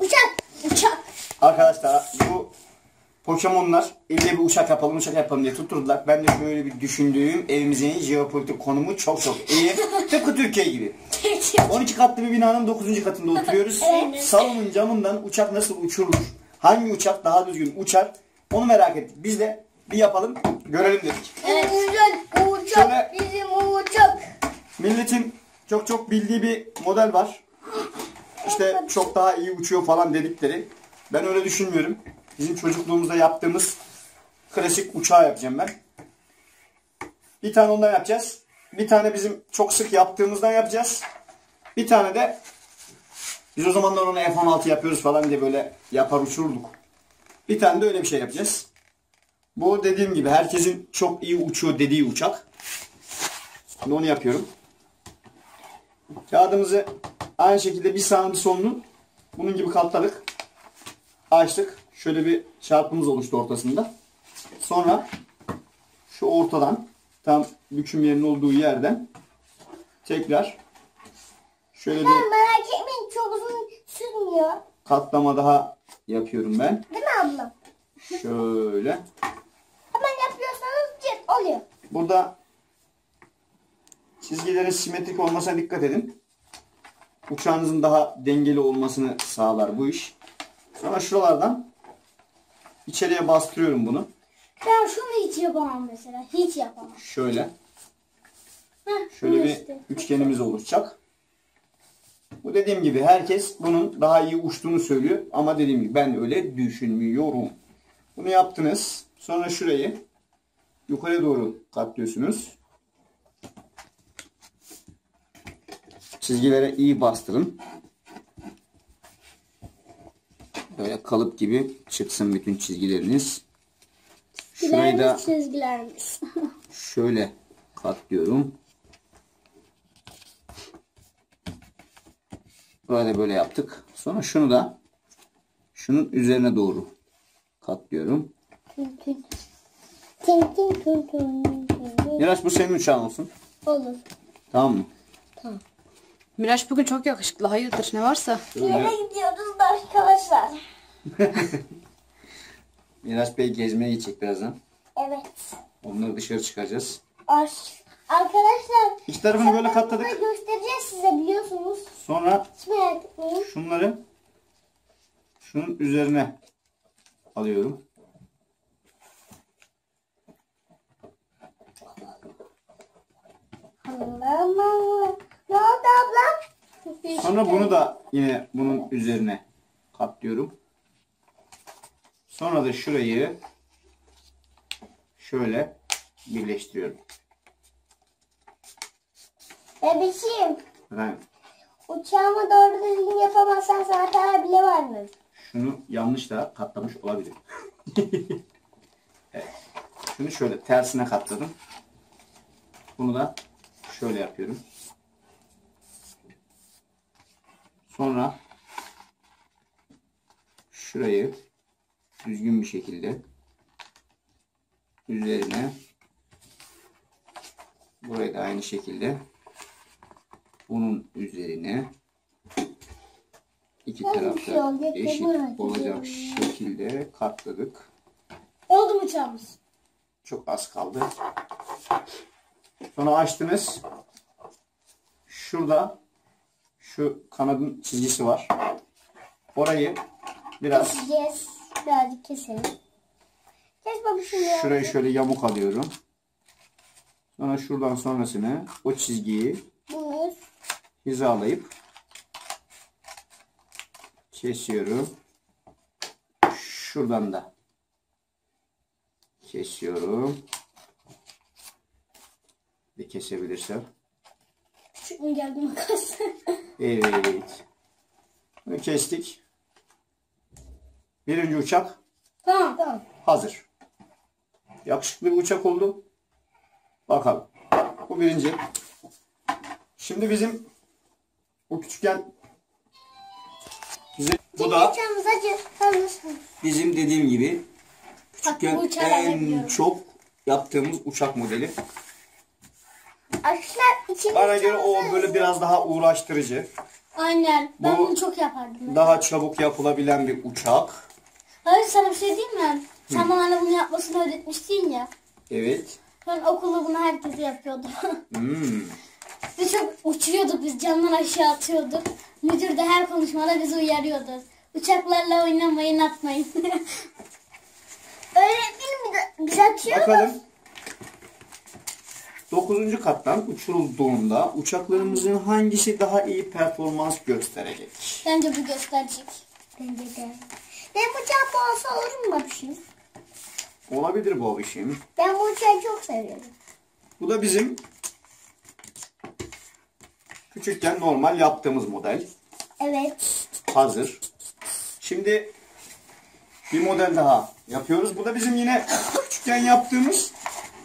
Uçak. Uçak. Arkadaşlar bu Pokemon'lar elde bir uçak yapalım uçak yapalım diye tutturdular. Ben de böyle bir düşündüğüm evimizin jeopolitik konumu çok çok iyi. Tıpkı Türkiye gibi. 12 katlı bir binanın 9. katında oturuyoruz. Salonun camından uçak nasıl uçurulur? Hangi uçak daha düzgün uçar? Onu merak ettik. Biz de bir yapalım görelim dedik. Evet. Uçak, Şöyle- bizim uçak. Milletin çok çok bildiği bir model var. İşte çok daha iyi uçuyor falan dedikleri. Ben öyle düşünmüyorum. Bizim çocukluğumuzda yaptığımız klasik uçağı yapacağım ben. Bir tane ondan yapacağız. Bir tane bizim çok sık yaptığımızdan yapacağız. Bir tane de biz o zamanlar onu F-16 yapıyoruz falan diye böyle yapar uçururduk. Bir tane de öyle bir şey yapacağız. Bu dediğim gibi herkesin çok iyi uçuyor dediği uçak. Şimdi onu yapıyorum. Kağıdımızı aynı şekilde bir sağını bir solunu bunun gibi katladık. Açtık. Şöyle bir çarpımız oluştu ortasında. Sonra şu ortadan tam büküm yerinin olduğu yerden tekrar şöyle bir Merak etmeyin çok uzun sürmüyor. katlama daha yapıyorum ben. Değil mi ablam? Şöyle. Hemen yapıyorsanız oluyor. Burada çizgilerin simetrik olmasına dikkat edin. Uçağınızın daha dengeli olmasını sağlar bu iş. Sonra şuralardan içeriye bastırıyorum bunu. Ben şunu hiç yapamam mesela. Hiç yapamam. Şöyle. Heh, Şöyle bir işte. üçgenimiz oluşacak. Bu dediğim gibi herkes bunun daha iyi uçtuğunu söylüyor. Ama dediğim gibi ben öyle düşünmüyorum. Bunu yaptınız. Sonra şurayı yukarı doğru katlıyorsunuz. Çizgilere iyi bastırın. Böyle kalıp gibi çıksın bütün çizgileriniz. Şurayı da çizgilerimiz. şöyle katlıyorum. Böyle böyle yaptık. Sonra şunu da şunun üzerine doğru katlıyorum. Miraç bu senin uçağın olsun. Olur. Tamam mı? Miraç bugün çok yakışıklı. Hayırdır ne varsa? Bir yere gidiyoruz da arkadaşlar. Miraç Bey gezmeye gidecek birazdan. Evet. Onları dışarı çıkaracağız. Aş. Arkadaşlar. İki tarafını böyle bunu katladık. göstereceğiz size biliyorsunuz. Sonra Hiç merak etmeyin. şunları şunun üzerine alıyorum. Allah Allah. Ne oldu ablam? Sonra bunu da yine bunun üzerine katlıyorum. Sonra da şurayı şöyle birleştiriyorum. Bebişim. Ben Uçağımı doğru düzgün yapamazsan para bile var mı? şunu yanlış da katlamış olabilirim. evet. Şunu şöyle tersine katladım. Bunu da şöyle yapıyorum. Sonra şurayı düzgün bir şekilde üzerine burayı da aynı şekilde bunun üzerine iki tarafta eşit olacak şekilde katladık. Oldu mu uçağımız? Çok az kaldı. Sonra açtınız. Şurada şu kanadın çizgisi var. Orayı biraz Keseceğiz. Birazcık keselim. Kes babuşum ya. şurayı şöyle yamuk alıyorum. Sonra şuradan sonrasını o çizgiyi Bunu hizalayıp kesiyorum. Şuradan da kesiyorum. Bir kesebilirsem. Küçük mü geldi makas? Evet. Bunu kestik. Birinci uçak tamam. Tamam. hazır. Yakışıklı bir uçak oldu. Bakalım. Bu birinci. Şimdi bizim bu küçükken bize, bu da bizim dediğim gibi küçükken en çok yaptığımız uçak modeli. Arkadaşlar Bana göre o böyle biraz daha uğraştırıcı. Aynen. Ben Bu- bunu çok yapardım. Daha çabuk yapılabilen bir uçak. Hayır sana bir şey diyeyim mi? Sen bana bunu yapmasını öğretmiştin ya. Evet. Ben okulda bunu herkese yapıyordum. Hmm. biz çok uçuyorduk biz camdan aşağı atıyorduk. Müdür de her konuşmada bizi uyarıyordu. Uçaklarla oynamayın atmayın. öğretmenim bize atıyor. Bakalım. 9. kattan uçurulduğunda uçaklarımızın hangisi daha iyi performans gösterecek? Bence bu gösterecek. Bence de. Benim uçağım olsa olur mu babişim? Olabilir bu işim. Ben bu uçağı çok seviyorum. Bu da bizim küçükken normal yaptığımız model. Evet. Hazır. Şimdi bir model daha yapıyoruz. Bu da bizim yine küçükken yaptığımız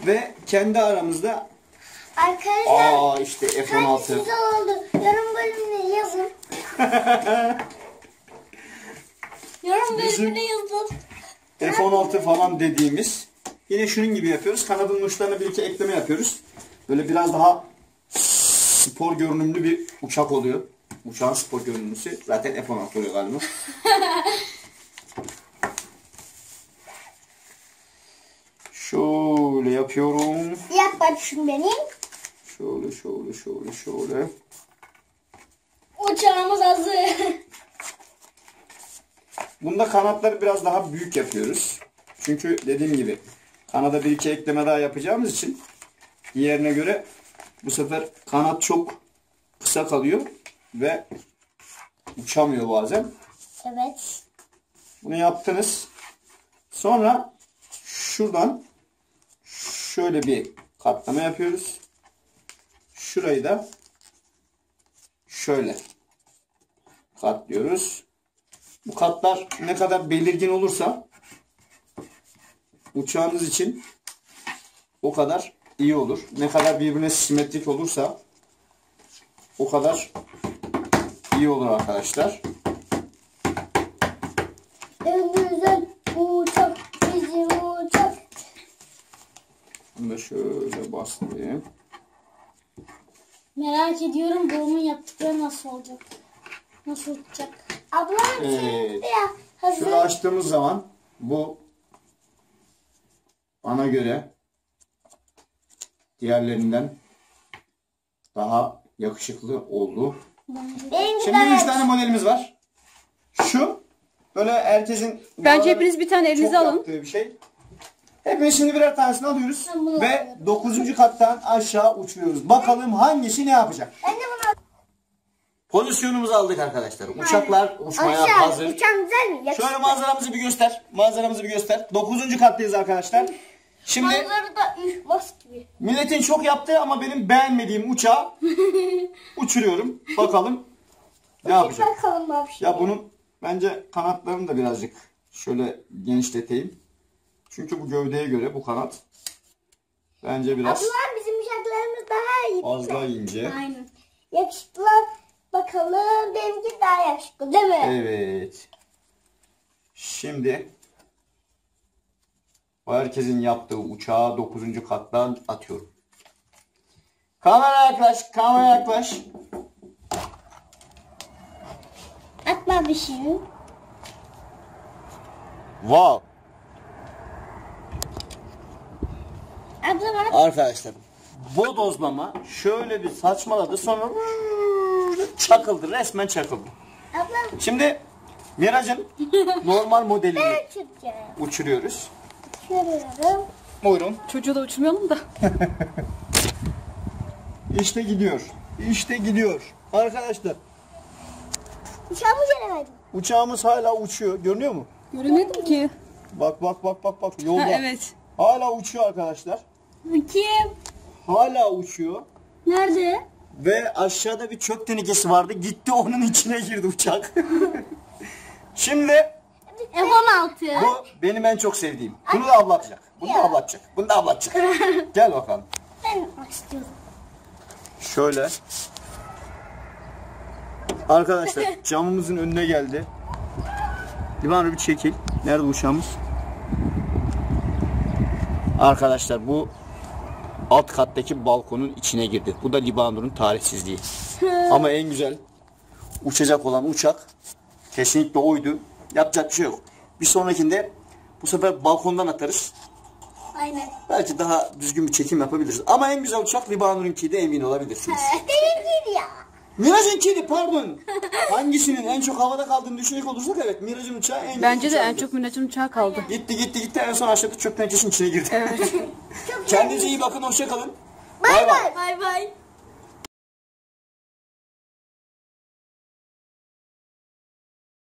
ve kendi aramızda Arkadaşlar aa işte F-16 hangisi oldu? Yorum bölümüne yazın. Yorum Bizim- bölümüne yazın. F-16 falan dediğimiz yine şunun gibi yapıyoruz. Kanadın uçlarına bir iki ekleme yapıyoruz. Böyle biraz daha spor görünümlü bir uçak oluyor. Uçağın spor görünümlüsü zaten F-16 oluyor galiba. Şöyle yapıyorum. Yap babişim benim. Şöyle şöyle şöyle şöyle. Uçağımız hazır. Bunda kanatları biraz daha büyük yapıyoruz. Çünkü dediğim gibi kanada bir iki ekleme daha yapacağımız için diğerine göre bu sefer kanat çok kısa kalıyor ve uçamıyor bazen. Evet. Bunu yaptınız. Sonra şuradan şöyle bir katlama yapıyoruz. Şurayı da şöyle katlıyoruz. Bu katlar ne kadar belirgin olursa uçağınız için o kadar iyi olur. Ne kadar birbirine simetrik olursa o kadar iyi olur arkadaşlar. Bunu da şöyle bastırayım. Merak ediyorum babamın yaptıkları nasıl olacak? Nasıl uçacak? Ablam Evet. ya hazır. Şöyle açtığımız zaman bu bana göre diğerlerinden daha yakışıklı oldu. Bence. Benim Şimdi de üç tane modelimiz var. Şu böyle herkesin Bence hepiniz bir tane çok elinize alın. yaptığı bir şey. Hepimiz şimdi birer tanesini alıyoruz ve alıyorum. 9. kattan aşağı uçuyoruz. Bakalım hangisi ne yapacak? Ben de bunu Pozisyonumuzu aldık arkadaşlar. Uçaklar uçmaya Aşağı. hazır. Uçağım güzel mi? Yakışıklı. Şöyle manzaramızı bir göster. Manzaramızı bir göster. 9. kattayız arkadaşlar. Şimdi Manzara da üşmez gibi. milletin çok yaptığı ama benim beğenmediğim uçağı uçuruyorum. Bakalım ne yapacak. Bakalım. Ya bunun bence kanatlarını da birazcık şöyle genişleteyim. Çünkü bu gövdeye göre bu kanat bence biraz Ablam bizim uçaklarımız daha iyi. fazla ince. Aynen. Yakışıklılar bakalım benimki daha yakışıklı değil mi? Evet. Şimdi o herkesin yaptığı uçağı 9. kattan atıyorum. Kamera yaklaş, kamera yaklaş. Atma bir şey. Wow. Abla bana Arkadaşlar bodozlama şöyle bir saçmaladı sonra çakıldı resmen çakıldı. abla Şimdi Mirac'ın normal modelini ben çıkacağım. uçuruyoruz. Görüyorum. Buyurun. Çocuğu da uçurmayalım da. İşte gidiyor. İşte gidiyor. Arkadaşlar Uçağımı göremedim. uçağımız hala uçuyor. Görünüyor mu? Göremedim ki. Bak bak bak bak bak yolda. Ha, evet. Hala uçuyor arkadaşlar. Bakayım. Hala uçuyor. Nerede? Ve aşağıda bir çöp tenekesi vardı. Gitti onun içine girdi uçak. Şimdi F-16. bu benim en çok sevdiğim. Bunu da ablatacak. Bunu da ablatacak. Bunu da ablatacak. Gel bakalım. Ben yapmak istiyorum. Şöyle. Arkadaşlar camımızın önüne geldi. Livan bir çekil. Nerede uçağımız? Arkadaşlar bu alt kattaki balkonun içine girdi. Bu da Libanur'un tarihsizliği. Ama en güzel uçacak olan uçak kesinlikle oydu. Yapacak bir şey yok. Bir sonrakinde bu sefer balkondan atarız. Aynen. Belki daha düzgün bir çekim yapabiliriz. Ama en güzel uçak Libanur'unki de emin olabilirsiniz. Benimkiydi ya. Miraç'ınkiydi pardon. Hangisinin en çok havada kaldığını düşünecek olursak evet Miraç'ın uçağı en güzel Bence de en uçağıydı. çok Miraç'ın uçağı kaldı. Gitti gitti gitti en son aşağıda çöp tenekesinin içine girdi. Evet. Kendinize iyi bakın hoşça kalın. Bay bay. Bay bay.